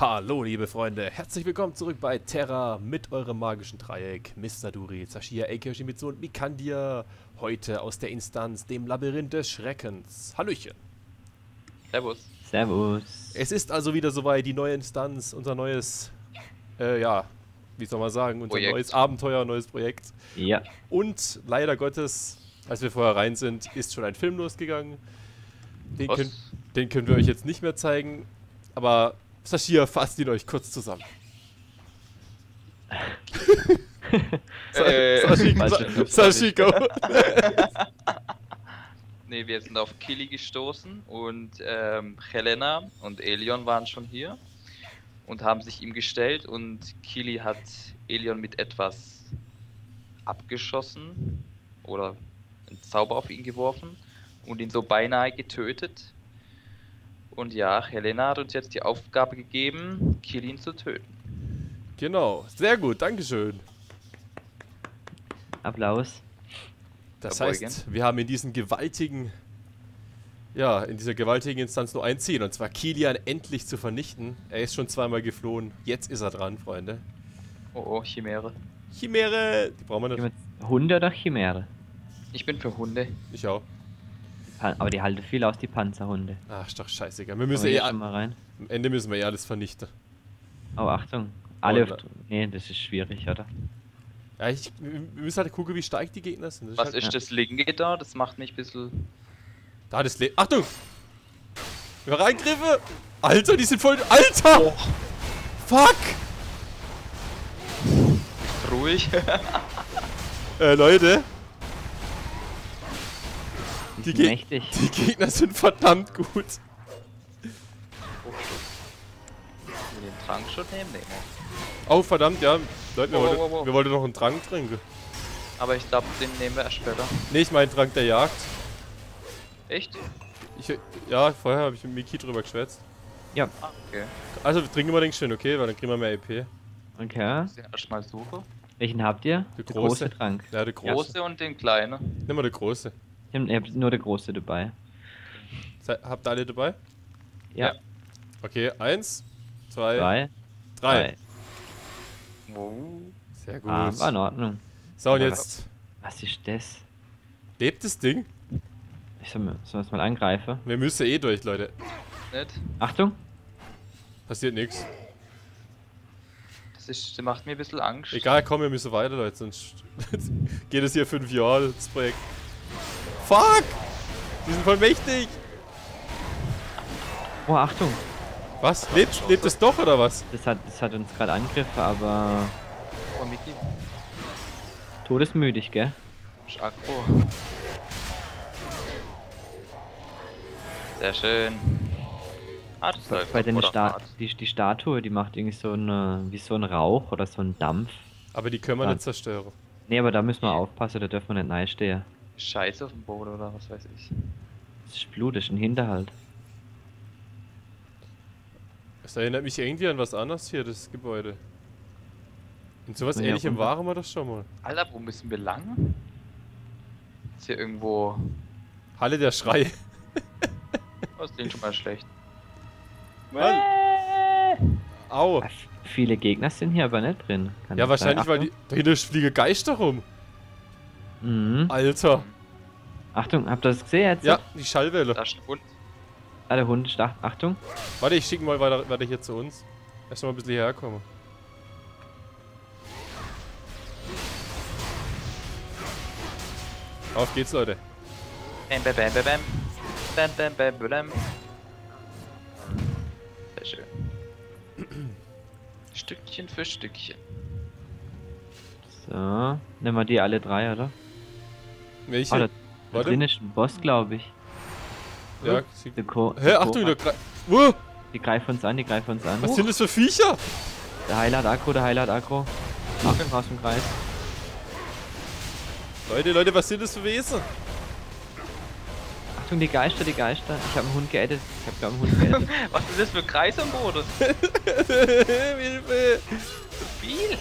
Hallo liebe Freunde, herzlich willkommen zurück bei Terra mit eurem magischen Dreieck, Mr. Duri, Sashia, Eike, Shimizu und Mikandia. Heute aus der Instanz, dem Labyrinth des Schreckens. Hallöchen. Servus. Servus. Es ist also wieder soweit, die neue Instanz, unser neues, äh, ja, wie soll man sagen, unser Projekt. neues Abenteuer, neues Projekt. Ja, Und leider Gottes, als wir vorher rein sind, ist schon ein Film losgegangen. Den, könnt, den können wir euch jetzt nicht mehr zeigen, aber Sashia fasst ihn euch kurz zusammen. Sa- Äh, Sashiko, Sa-. Nee, wir sind auf Kili gestoßen und ähm, Helena und Elion waren schon hier und haben sich ihm gestellt und Kili hat Elion mit etwas abgeschossen oder einen Zauber auf ihn geworfen und ihn so beinahe getötet. Und ja, Helena hat uns jetzt die Aufgabe gegeben, Kilin zu töten. Genau, sehr gut, Dankeschön. Applaus. Das Verbeugen. heißt, wir haben in diesen gewaltigen, ja, in dieser gewaltigen Instanz nur ein Ziel, und zwar Kilian endlich zu vernichten. Er ist schon zweimal geflohen, jetzt ist er dran, Freunde. Oh oh, Chimäre. Chimäre! Die brauchen wir nicht. Hunde oder Chimäre? Ich bin für Hunde. Ich auch. Pan aber die halten viel aus, die Panzerhunde. Ach, ist doch scheißegal. Wir Müssen eh, am mal rein? Ende müssen wir eh alles vernichten. Oh, Achtung. Alle. Oh, auf- nee, das ist schwierig, oder? Ja, ich, wir müssen halt gucken, wie stark die Gegner sind. Das Was halt, ist das linke da? Das macht mich ein bisschen. Da das Le Achtung! Wir reingriffe! Alter, die sind voll. Alter! Fuck! Ruhig. Äh, Leute. Die, Ge mächtig. die Gegner sind verdammt gut. Will den Trank schon nehmen? Nee. ne? Oh, verdammt, ja. Leute, wir, Wow, wollten, wow, wow. wir wollten noch einen Trank trinken. Aber ich glaube, den nehmen wir erst später. Ne, ich meine Trank der Jagd. Echt? Ich, ja, vorher habe ich mit Miki drüber geschwätzt. Ja, Ah, okay. Also, wir trinken wir den schön, okay? Weil dann kriegen wir mehr EP. okay. Muss ich erstmal suchen. Welchen habt ihr? Der große. große Trank. Ja, der große. Große und den kleinen. Nimm mal der große. Ich hab, nur der große dabei. Habt ihr alle dabei? Ja. Ja. Okay, eins, zwei, Zwei. drei. Wow. Sehr gut. Ah, war in Ordnung. so, und jetzt Was ist das? lebt das Ding. Ich soll, soll das mal angreifen. Wir müssen eh durch, Leute. Nicht? Achtung. Passiert nichts. Das, ist, das macht mir ein bisschen Angst. Egal, komm, wir müssen weiter, Leute, sonst geht es hier fünf Jahre, das Projekt. Fuck! Die sind voll mächtig! Oh, Achtung. Was? Lebt, lebt es doch, oder was? Das hat, das hat uns gerade angegriffen, aber Oh, Miki. todesmüdig, gell? Aggro. Sehr schön. Ah, das läuft Bei den Sta die, die Statue, die macht irgendwie so eine, wie so ein Rauch oder so ein Dampf. Aber die können wir Ja. nicht zerstören. Nee, aber da müssen wir aufpassen, da dürfen wir nicht neistehen. Scheiße auf dem Boden oder was weiß ich. Das ist Blut, das ist ein Hinterhalt. Das erinnert mich irgendwie an was anderes hier, das Gebäude. In sowas Ja, ähnlichem waren wir doch schon mal. Alter, wo müssen wir lang? Ist hier irgendwo. Halle der Schrei. Oh, das klingt schon mal schlecht. Au. Ach, viele Gegner sind hier aber nicht drin. Kann Ja, sein? wahrscheinlich, weil die. Dahinter fliegen Geister rum. Mhm. Alter. Achtung, habt ihr das gesehen jetzt? Ja, die Schallwelle. Da ist ein Hund. Ah, der Hund da. Achtung. Warte, ich schicke mal weiter, weiter hier zu uns. Erst mal ein bisschen hierher kommen. Auf geht's, Leute. Bam, bam, bam, bam. Bam, bam, bam, bam, bam. Sehr schön. Stückchen für Stückchen. So. Nehmen wir die alle drei, oder? Welche? Da, da Warte. drin ist ein Boss, glaube ich. ja, sie- Der Hä, der Achtung, der Gra uh, Die greifen uns an, die greifen uns an. Was sind das für Viecher? Der Heiler hat Akro, der Heiler hat Akro. Achtung, raus dem Kreis. Leute, Leute, was sind das für Wesen? Achtung, die Geister, die Geister. Ich habe einen Hund geedit. Ich habe glaube einen Hund geedit. Was ist das für Kreis am Boden? Hilfe! Viel!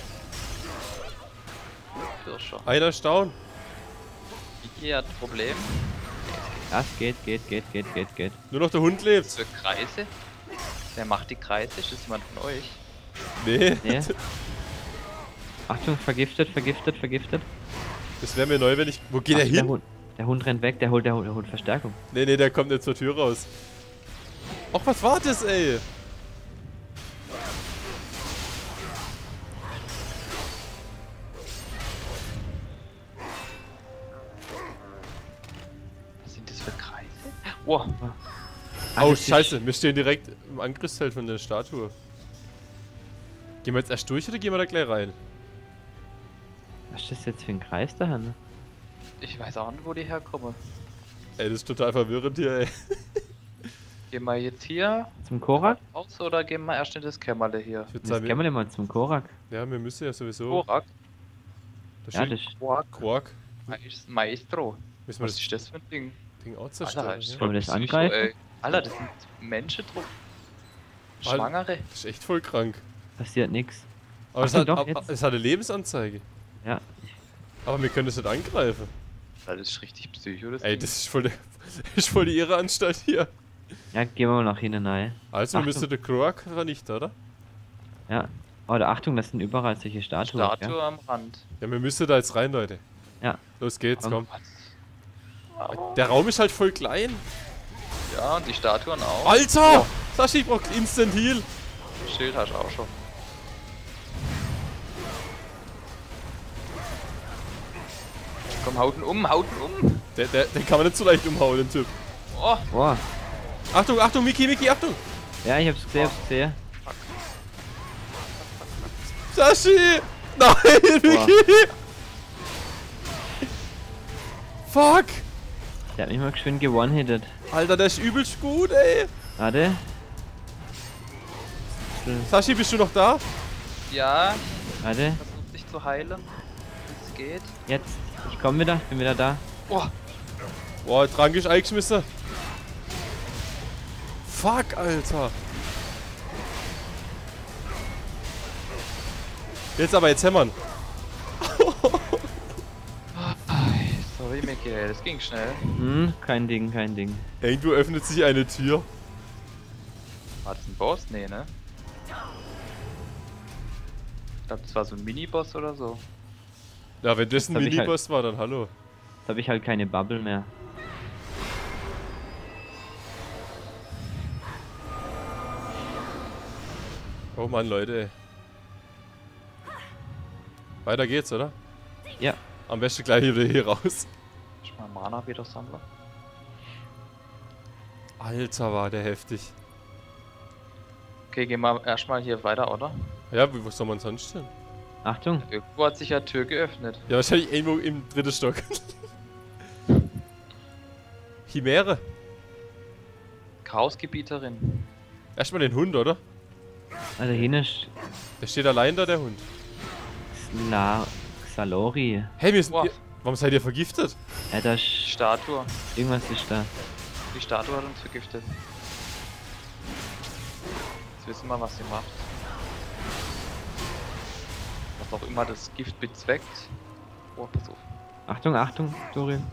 Kirscher. Einer Staun. Hier hat ein Problem. Das geht, geht, geht, geht, geht, geht. Nur noch der Hund lebt. Für Kreise. Wer macht die Kreise? Ist das jemand von euch? Nee, Nee. Achtung, vergiftet, vergiftet, vergiftet. das wäre mir neu, wenn ich... Wo geht Ach, er Der hin? Hund, der Hund rennt weg, der holt, der holt, der holt Verstärkung. Nee, nee, der kommt nicht zur Tür raus. Och, was war das, ey? Wow, Ah, oh, das ist- scheiße, wir stehen direkt im Angriffsfeld von der Statue. Gehen wir jetzt erst durch oder gehen wir da gleich rein? Was ist das jetzt für ein Kreis da, ne? ich weiß auch nicht, wo die herkommen. Ey, das ist total verwirrend hier, ey. Gehen wir jetzt hier Zum Korak? raus oder gehen wir erst in das Kämmerle hier? Ich wir, denn mal zum Korak. ja, wir müssen ja sowieso. Korak? Da Ja, das? Quark. Maes- Maestro. Was das ist das für ein Ding? Auch Alter, zerstören? Wollen wir das angreifen? ey. Alter, das sind Menschen drauf. Alter. Schwangere. Das ist echt voll krank. passiert nix. Aber es hat, doch, ab- jetzt. es hat eine Lebensanzeige. Ja, Aber wir können das nicht angreifen. Das ist richtig psycho, das Ey, Ding. das ist voll, die- ist voll die Irreanstalt hier. ja, gehen wir mal nach hinten rein. Also, wir Achtung. müssen den Quark vernichten, oder? Ja. Oder Achtung, das sind überall solche Statuen. Statue Ja? am Rand. Ja, wir müssen da jetzt rein, Leute. ja. Los geht's, Komm. komm. Der Raum ist halt voll klein. Ja, und die Statuen auch. Alter! Sashi braucht Instant Heal. Schild hast du auch schon. Komm, haut ihn um, haut ihn um. Der, der, den kann man nicht so leicht umhauen, den Typ. Oh, Boah. Achtung, Achtung, Miki, Miki, Achtung! Ja, ich hab's gesehen, hab's gesehen. Sashi! Nein, Miki! Fuck! Der hat mich mal geschwind gewone-hitted. Alter, der ist übelst gut, ey! Warte. Sashi, bist du noch da? ja, Warte. versucht sich zu heilen. Es geht. Jetzt. Ich komm wieder, bin wieder da. Boah, der Trank ist eingeschmissen. Fuck, Alter. Jetzt aber, jetzt hämmern. Michael, das ging schnell. Hm, kein Ding, kein Ding. Irgendwo öffnet sich eine Tür. War das ein Boss? Nee, ne? Ich glaube, das war so ein Mini-Boss oder so. Ja, wenn das ein halt- Miniboss war, dann hallo. Jetzt habe ich halt keine Bubble mehr. Oh Mann, Leute. Weiter geht's, oder? Ja. Am besten gleich wieder hier raus. Mana wieder sammler. Alter, war der heftig. Okay, gehen wir erstmal hier weiter, oder? Ja, wie- wo soll man sonst hin? Achtung. Irgendwo hat sich ja Tür geöffnet. Ja, wahrscheinlich irgendwo im dritten Stock. Chimäre. Chaosgebieterin. Erstmal den Hund, oder? Also hier ist Der steht allein da, der Hund. Xla Xalori. Hey, wir sind, Wow. warum seid ihr vergiftet? Ja, da Statue. irgendwas ist da. Die Statue hat uns vergiftet. Jetzt wissen wir, was sie macht. Was auch immer das Gift bezweckt. Oh, pass auf. Achtung, Achtung, Dorian.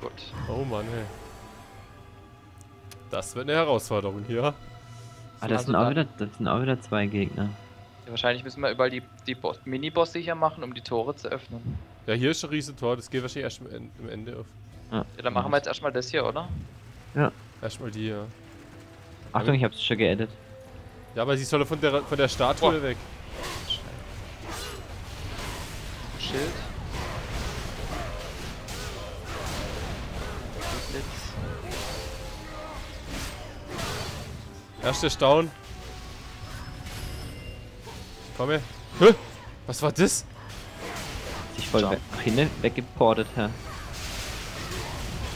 Gut. Oh Mann, ey. Das wird eine Herausforderung hier. Ah, das Also sind, wieder, das sind auch wieder zwei Gegner. Ja, wahrscheinlich müssen wir überall die, die Boss- Mini-Bosse hier machen, um die Tore zu öffnen. Ja, hier ist ein riesen Tor, das geht wahrscheinlich erst am am Ende auf. Ja, Ja, dann machen wir jetzt erstmal das hier, oder? Erstmal die, ja. Achtung, ich hab's schon geedit. Ja, aber sie soll von der, von der Statue Boah. weg. Schild. Erster Staun. Ich komme. Hä? Was war das? Sich voll weg, nach hinten weggeportet, Herr.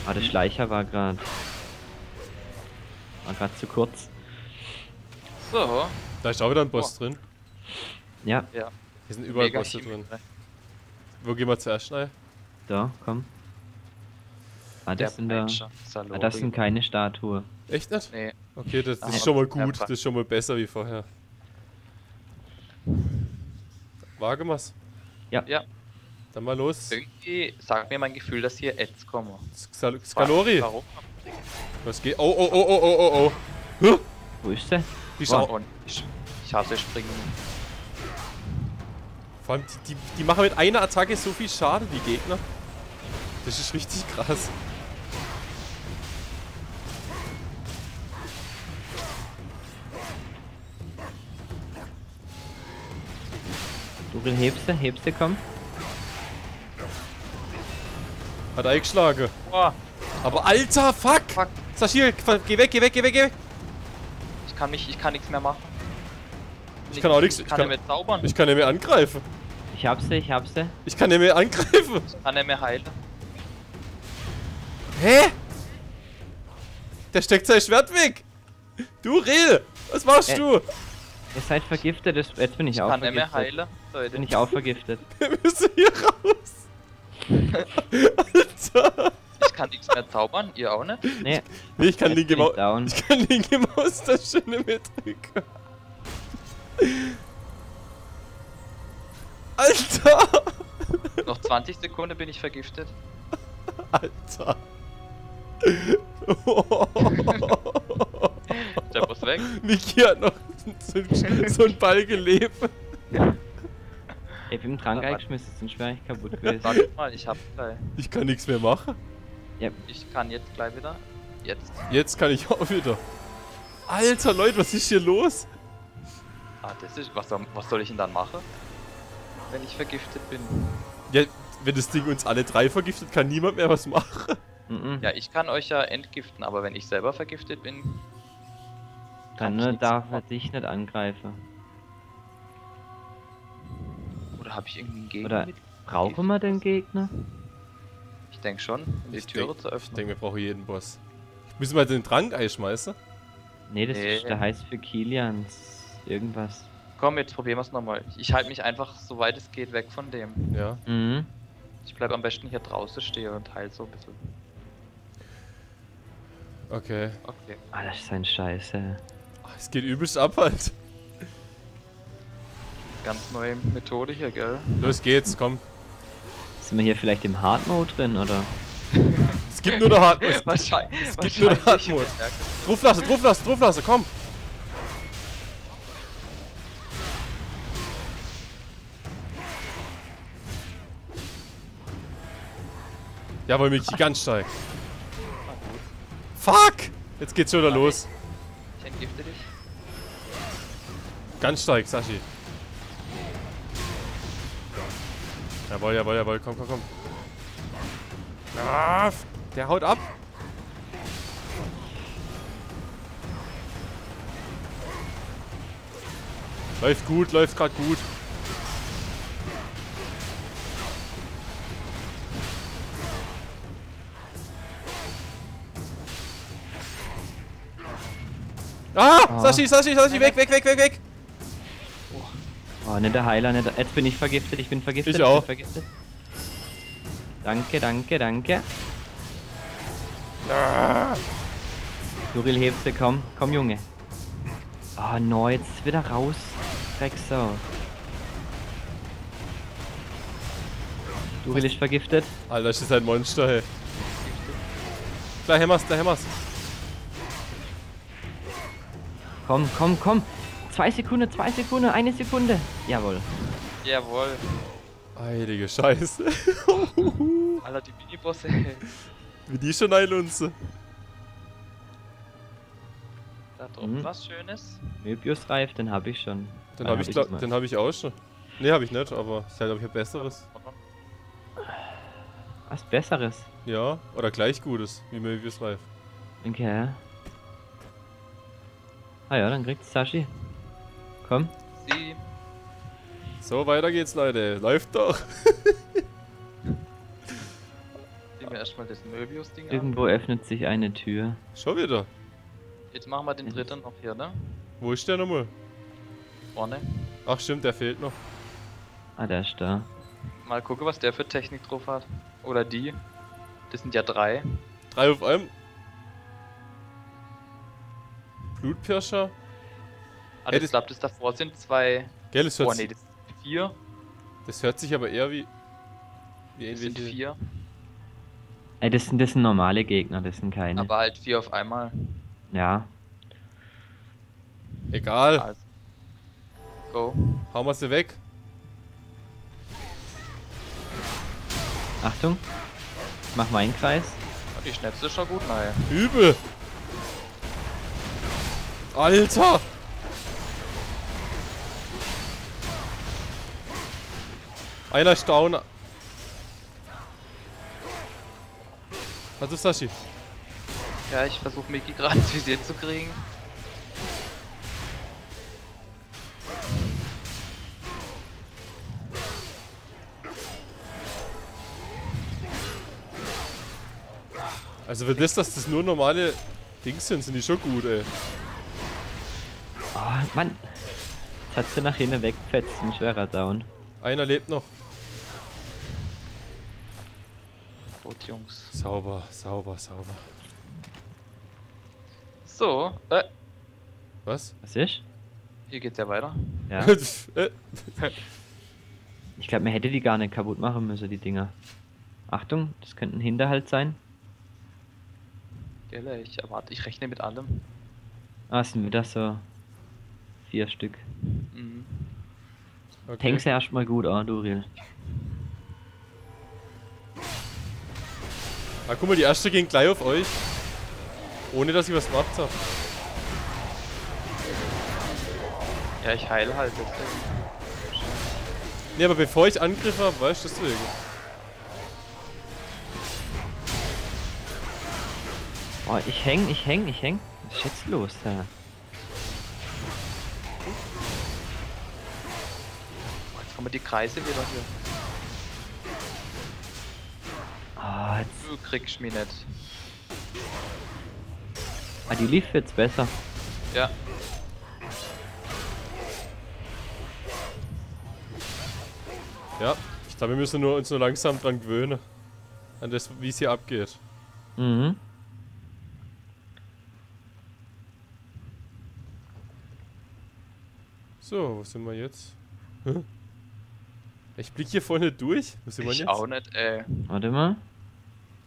Ah, der Schleicher war gerade. War gerade zu kurz. So. Da ist auch wieder ein Boss drin. Ja, Ja. Hier sind überall Mega Bosse drin. Wo gehen wir zuerst rein? da, komm. Ah, das sind da. Ah, das sind keine Statue. Echt nicht? Nee. Okay, das, das Ah, ist schon mal ja, gut. Das ist schon mal besser wie vorher. Wagen wir's. Ja. Dann mal los. Irgendwie sagt mir mein Gefühl, dass hier Ads kommen. Skal Scalori. Warum? Was geht? Oh, oh, oh, oh, oh, oh, oh. Huh? Wo ist der? Wie Oh, schau. und ich, ich hasse Springen. Vor allem, die, die, die machen mit einer Attacke so viel Schaden, die Gegner. Das ist richtig krass. Duril, hebst du? Hebst du, komm. Hat eingeschlagen. Oh, Aber alter, fuck! fuck. Sashir, geh weg, geh weg, geh weg, geh weg! Ich kann mich, ich kann nichts mehr machen. Ich kann auch nichts- Ich ich kann, kann- nicht mehr zaubern. Ich kann nicht mehr angreifen. Ich hab sie, ich hab sie. Ich kann nicht mehr angreifen. Ich kann nicht mehr heilen. Hä? Der steckt sein Schwert weg. Du, Rel, was machst Äh, du? Ihr seid vergiftet, das- jetzt bin ich, Ich auch kann nicht mehr vergiftet. Leute. Bin ich auch vergiftet. Wir müssen hier raus. Alter. Ich kann nichts mehr zaubern, ihr auch nicht. Nee, Nee, ich kann linke bin ich Maus. down. Ich kann linke Maustaste nicht mehr drücken. Alter! Noch 20 Sekunden bin ich vergiftet. Alter! Der muss weg. Niki hat noch so, ein- so einen Ball gelebt. Ich bin im Trank Aber- eingeschmissen, sonst wäre ich kaputt gewesen. Sag mal, ich hab gleich. Ich kann nichts mehr machen. Ich kann jetzt gleich wieder. Jetzt. Jetzt kann ich auch wieder. Alter, Leute, was ist hier los? Ah, das ist. Was, soll- was soll ich denn dann machen? Wenn ich vergiftet bin. Ja, wenn das Ding uns alle drei vergiftet, kann niemand mehr was machen. Mhm. Ja, ich kann euch ja entgiften, aber wenn ich selber vergiftet bin. kann Dann darf er dich nicht angreifen. Oder habe ich irgendwie einen Gegner Oder brauchen wir den Gegner? Ich denke schon, um die Ich Türe denk- zu Ich öffnen. denke, wir brauchen jeden Boss. Müssen wir den Trank einschmeißen? Nee, das Nee. ist, der heißt für Kilians irgendwas. Komm, jetzt probieren wir es nochmal. Ich halte mich einfach, soweit es geht, weg von dem. Ja. Mhm. Ich bleib am besten hier draußen stehen und heil so ein bisschen. Okay. Okay. Ah, das ist ein Scheiße. Es geht übelst ab halt. Ganz neue Methode hier, gell? Los geht's, komm. Sind wir hier vielleicht im Hard Mode drin oder? Es gibt nur noch Hard. Es Wahrscheinlich. es gibt nur noch Hard Mode. Drufflasse, Drufflasse, Drufflasse, komm. Jawohl, Miki, ganz stark. Fuck! Jetzt geht's schon wieder los. Ich entgifte dich. Ganz stark, Sashi. Jawohl, jawohl, jawohl, komm, komm, komm. Ah, der haut ab. Läuft gut, läuft gerade gut. Ah. Sashi, Sashi, Sashi, weg, weg, weg, weg, weg. Oh, nicht der Heiler, nicht der... Jetzt bin ich vergiftet, ich bin vergiftet. Ich auch. bin vergiftet. Danke, danke, danke. Duril, hebst du, komm. Komm, Junge. Oh, no, jetzt wieder raus. Drecksau. Duril ist vergiftet. Alter, das ist ein Monster, hey. Da hämmerst, da hämmerst. Komm, komm, komm. Zwei Sekunden, zwei Sekunden, eine Sekunde. Jawohl. Jawohl. Heilige Scheiße. Alter, die Minibosse. Wie die schon einlunze. Da droppt Mhm. was Schönes. Möbius-Reif, den hab ich schon. Den Ah, habe ich, immer. den hab ich auch schon. Ne, habe ich nicht, aber ich glaube, ich habe besseres. Was Besseres. Ja, oder gleich gutes, wie Möbius Reif. Okay. Ah ja, dann kriegt Sashi. Komm. Sie. So, weiter geht's, Leute. Läuft doch. Nehmen wir erstmal das Möbius-Ding an. Irgendwo öffnet sich eine Tür. Schon wieder. Jetzt machen wir den dritten noch hier, ne? Wo ist der nochmal? Vorne. Ach stimmt, der fehlt noch. Ah, der ist da. Mal gucken, was der für Technik drauf hat. Oder die. Das sind ja drei. Drei auf einem. Blutpirscher. Das, das- glaube das davor sind zwei. Gell, das Oh hört, nee, das sind vier. das hört sich aber eher wie... Wie Es sind vier, Ey, das sind, das sind normale Gegner, das sind keine. aber halt vier auf einmal. ja. Egal, Also. Go. hauen wir sie weg. Achtung. Ich mach meinen Kreis. Oh, Die Schnäpse ist schon gut, naja. Übel. Alter. Einer ist down. Was ist Sashi? Ja, ich versuche Mickey gerade ins Visier zu kriegen. Also für das, dass das nur normale Dings sind, sind die schon gut, ey. Oh, Mann. Jetzt hat sie nach hinten weggefetzt, ein schwerer Down. Einer lebt noch. Gut, Jungs. Sauber, sauber, sauber. So, äh, Was? Was ist? hier geht's ja weiter. Ja. Äh, Ich glaube, man hätte die gar nicht kaputt machen müssen, die Dinger. Achtung, das könnte ein Hinterhalt sein. Gell, ich erwarte, ich rechne mit allem. Ah, sind wieder so vier Stück. Mhm. okay. Tanks ja erstmal gut an, Duriel. Ah, guck mal, die erste ging gleich auf euch. Ohne dass ich was gemacht habe. Ja, ich heile halt deswegen. Nee, aber bevor ich Angriff habe, weißt du deswegen. Oh, ich häng, ich häng, ich häng. Was ist jetzt los da? Oh, jetzt kommen die Kreise wieder hier. Ah, jetzt, Du kriegst mich nicht. ah, die lief jetzt besser. Ja, Ja, ich glaube, wir müssen nur, uns nur langsam dran gewöhnen. An das, wie es hier abgeht. Mhm. So, wo sind wir jetzt? Hä? Ich blick hier vorne durch. Wo sind wir ich jetzt? auch nicht, ey. Warte mal.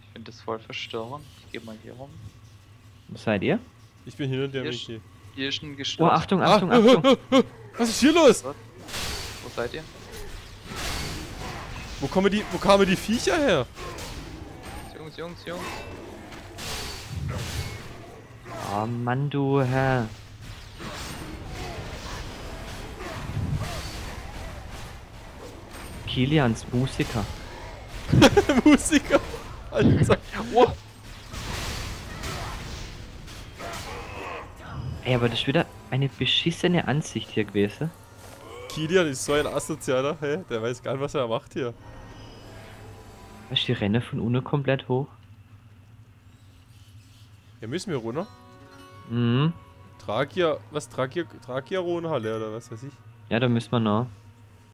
Ich finde das voll verstörend. Ich geh mal hier rum. Wo seid ihr? Ich bin hinter der Hier Michi. Hier ist ein Oh, Gestoß. Achtung, Ah, Achtung, Achtung. Was ist hier los? Wo seid ihr? Wo kommen die, wo kamen die Viecher her? Jungs, Jungs, Jungs. Oh Mann, du Herr. Kilians Musiker. Musiker. Alter. Oh, Ey, aber das ist wieder eine beschissene Ansicht hier gewesen. Kilian ist so ein Asozialer, hä? Der weiß gar nicht, was er macht hier. Weißt du, die Rennen von unten komplett hoch. Hier müssen wir runter. Mhm. Tragia, was Tragia, Tragia Ronhalle oder was weiß ich. Ja, da müssen wir noch.